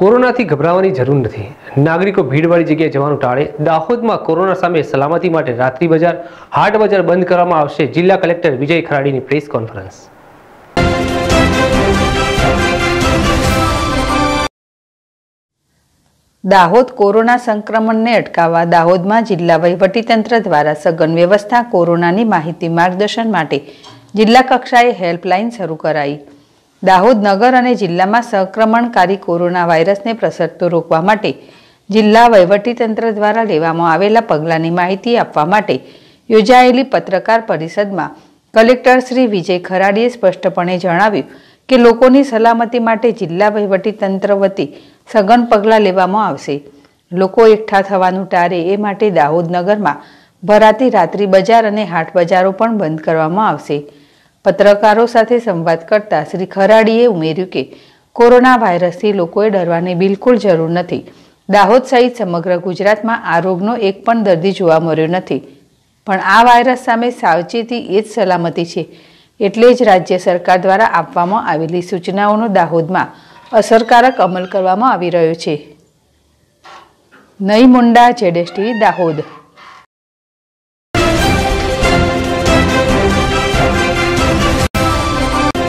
કોરોનાથી ગભરાવાની જરૂર નથી. નાગરિકો ભીડવાળી જગ્યાએ જવાનું ટાળે. દાહોદમાં કોરોના સામે સલામતી માટે રાત્રિ બજાર, હાટ બજાર બંધ કરવામાં આવશે. જિલ્લા કલેક્ટર વિજય ખરાડીની પ્રેસ કોન્ફરન્સ. દાહોદ કોરોના સંક્રમણને અટકાવવા દાહોદમાં જિલ્લા વહીવટીતંત્ર દ્વારા સઘન વ્યવસ્થા કોરોનાની માહિતી માર્ગદર્શન માટે જિલ્લા કક્ષાએ હેલ્પલાઇન શરૂ કરાઈ. દાહોદ નગર અને જિલ્લામાં સંક્રમણકારી કોરોના વાયરસને પ્રસરતો રોકવા માટે જિલ્લા વહીવટીતંત્ર દ્વારા લેવામાં આવેલા પગલાંની માહિતી આપવા માટે યોજાયેલી પત્રકાર પરિષદમાં કલેક્ટર શ્રી વિજય ખરાડીએ સ્પષ્ટપણે જણાવ્યું કે લોકોની સલામતી માટે જિલ્લા વહીવટીતંત્ર વતી સઘન પગલાં લેવામાં આવશે. લોકો એકઠા થવાનું ટાળે એ માટે દાહોદ નગરમાં ભરાતી રાત્રિ બજાર અને હાટ બજારો પણ બંધ કરવામાં આવશે. પત્રકારો સાથે સંવાદ કરતા શ્રી ખરાડીએ ઉમેર્યું કે કોરોના વાયરસથી લોકોએ ડરવાની બિલકુલ જરૂર નથી. દાહોદ સહિત સમગ્ર ગુજરાતમાં આ રોગનો એક પણ દર્દી જોવા મળ્યો નથી. પણ આ વાયરસ સામે સાવચેતી એ જ સલામતી છે. એટલે જ રાજ્ય સરકાર દ્વારા આપવામાં આવેલી સૂચનાઓનો દાહોદમાં અસરકારક અમલ કરવામાં આવી રહ્યો છે. નઈ મુંડા જેડેસટી દાહોદ.